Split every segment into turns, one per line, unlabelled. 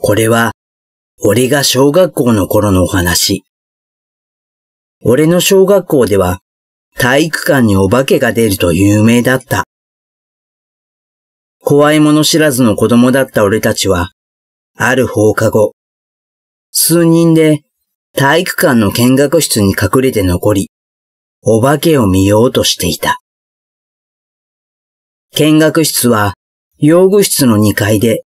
これは、俺が小学校の頃のお話。俺の小学校では、体育館にお化けが出ると有名だった。怖いもの知らずの子供だった俺たちは、ある放課後、数人で体育館の見学室に隠れて残り、お化けを見ようとしていた。見学室は、用具室の2階で、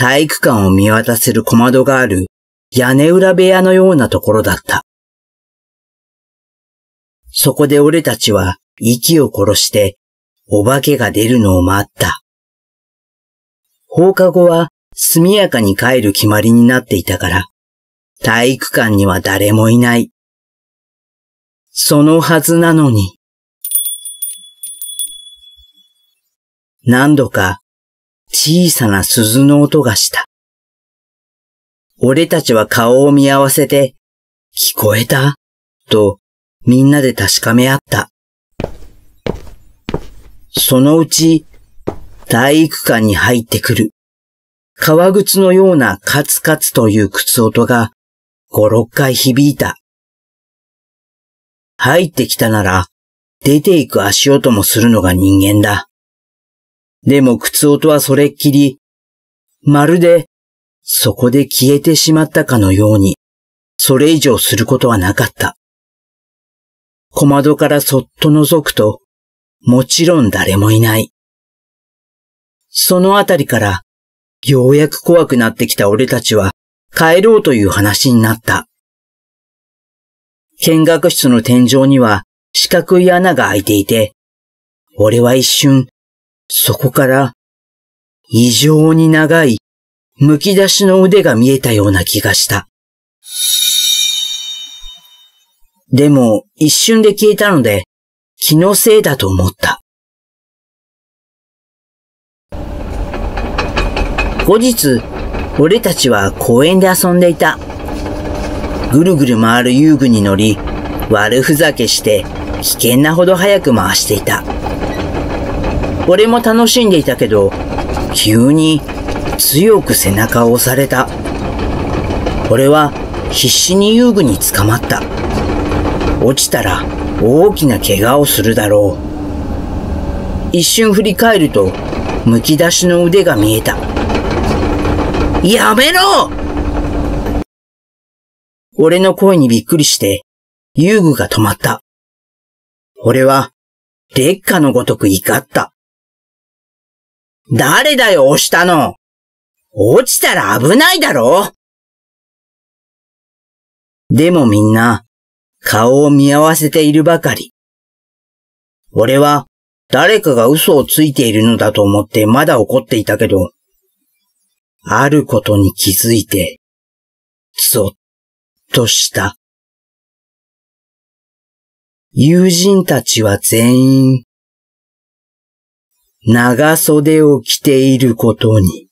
体育館を見渡せる小窓がある屋根裏部屋のようなところだった。そこで俺たちは息を殺してお化けが出るのを待った。放課後は速やかに帰る決まりになっていたから、体育館には誰もいない。そのはずなのに。何度か小さな鈴の音がした。俺たちは顔を見合わせて、聞こえた？とみんなで確かめ合った。そのうち体育館に入ってくる革靴のようなカツカツという靴音が五六回響いた。入ってきたなら出ていく足音もするのが人間だ。でも靴音はそれっきり、まるでそこで消えてしまったかのように、それ以上することはなかった。小窓からそっと覗くと、もちろん誰もいない。そのあたりから、ようやく怖くなってきた俺たちは、帰ろうという話になった。見学室の天井には四角い穴が開いていて、俺は一瞬、そこから異常に長い剥き出しの腕が見えたような気がした。でも一瞬で消えたので気のせいだと思った。後日、俺たちは公園で遊んでいた。ぐるぐる回る遊具に乗り、悪ふざけして危険なほど早く回していた。俺も楽しんでいたけど、急に強く背中を押された。俺は必死に遊具に捕まった。落ちたら大きな怪我をするだろう。一瞬振り返ると、剥き出しの腕が見えた。やめろ俺の声にびっくりして、遊具が止まった。俺は、劣化のごとく怒った。誰だよ押したの落ちたら危ないだろでもみんな、顔を見合わせているばかり。俺は、誰かが嘘をついているのだと思ってまだ怒っていたけど、あることに気づいて、ぞっとした。友人たちは全員、長袖を着ていることに。